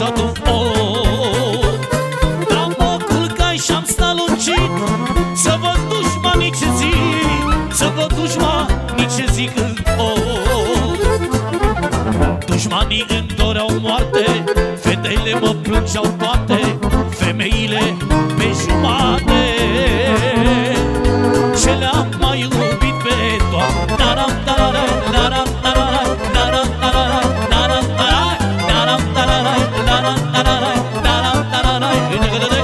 satul om Dar mă culcai și-am stat lungit. Să văd dușmanii ce zic Să văd dușmanii ce zic în om Dușmanii îmi doreau moarte Fetele mă plângeau toate Femeile pe jumate. 豊ね。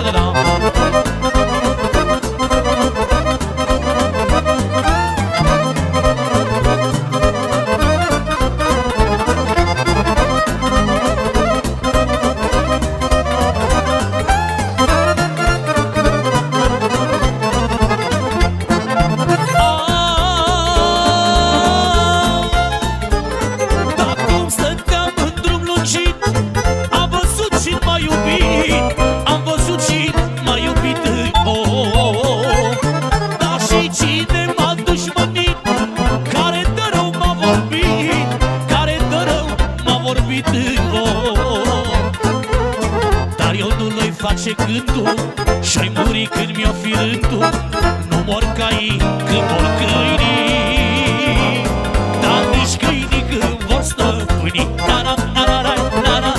Dar eu nu le face gândul Și-ai muri când mi-o fi rândul Nu mor caii când mor câinii. Dar nici câinii când vor stăpânii Taram, tararai, tararai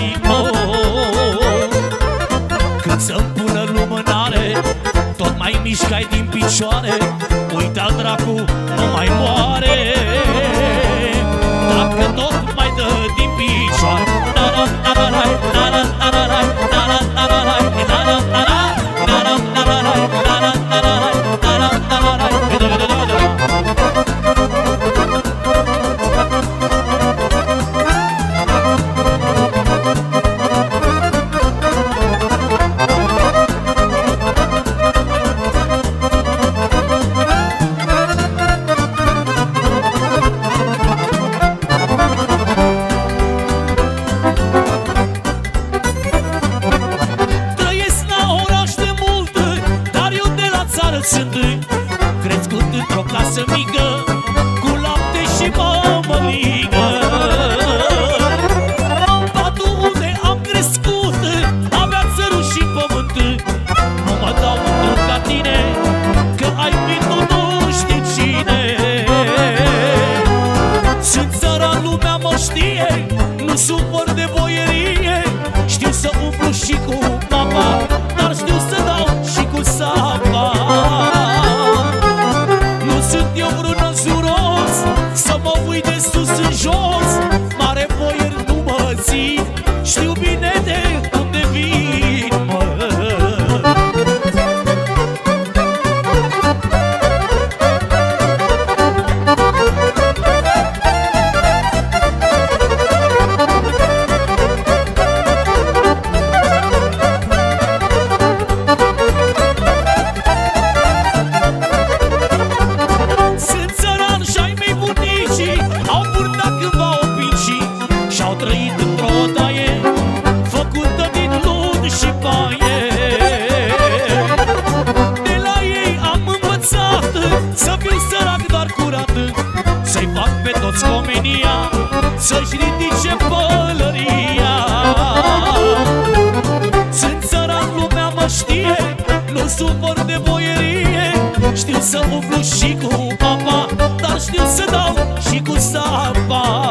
vino Când să-mi pună lumânare Tot mai mișcai din picioare Uita dracu, nu mai moare Dacă tot mai dă din picioare Na-na-na-na-na, na-na-na-na me destruir. Să-și ridice pălăria. Sunt țăran, lumea mă știe Nu supăr de boierie. Știu să umplu și cu apa Dar știu să dau și cu sapa.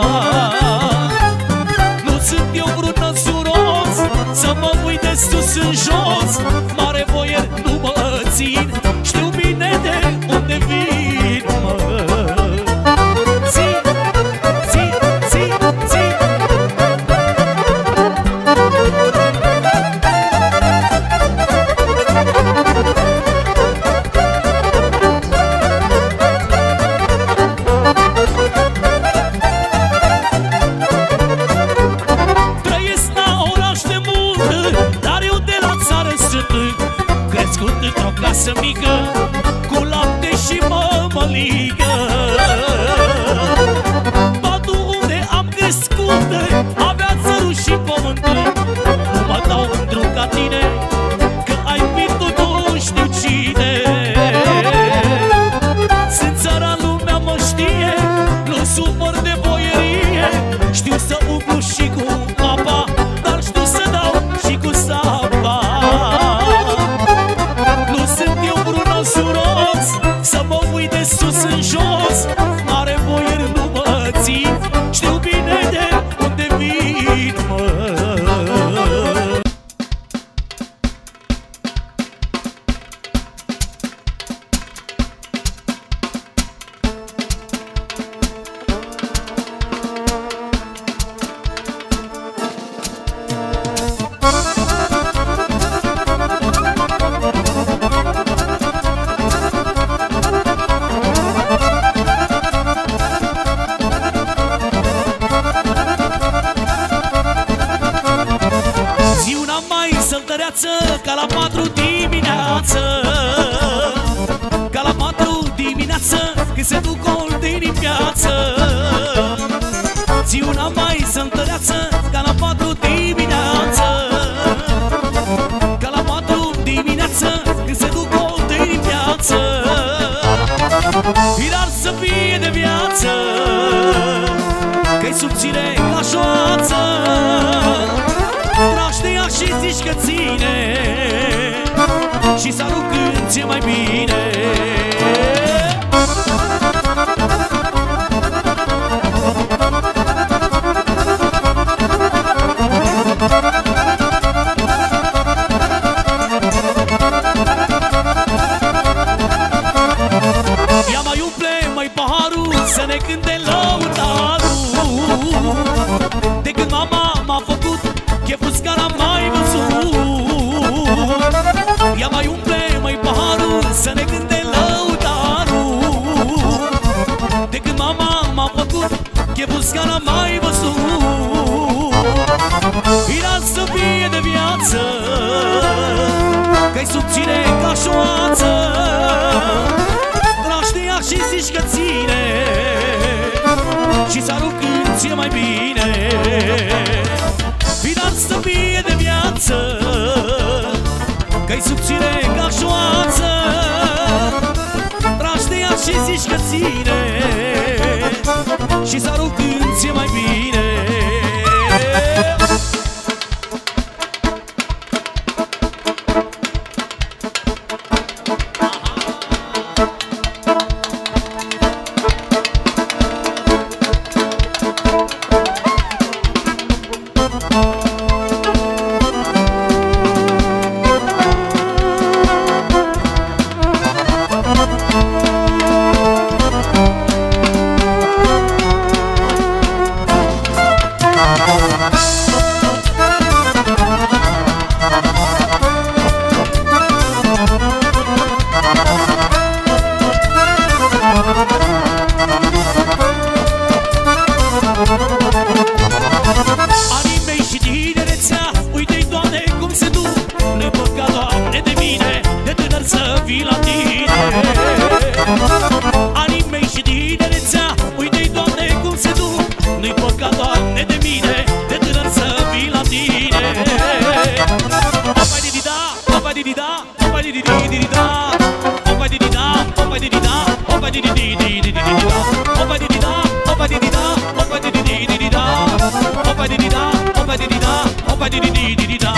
Viață Ca la patru dimineață. Ca la patru dimineață Când se duc oldeni în piață. Zi una mai sântăreață Ca la patru dimineață. Ca la patru dimineață Când se duc oldeni în piață. Iar să fie de viață Că-i subțire ca șoață nu când ți mai bine Cheful scara mai văzut. Vina să fie de viață Că-i subțire ca șoață Tragi ea și zici că ține Și s-a când ție mai bine. Final să fie de viață Că-i subțire ca șoață Tragi de ea și zici că ține Și s-a când ție mai bine 디디디디디다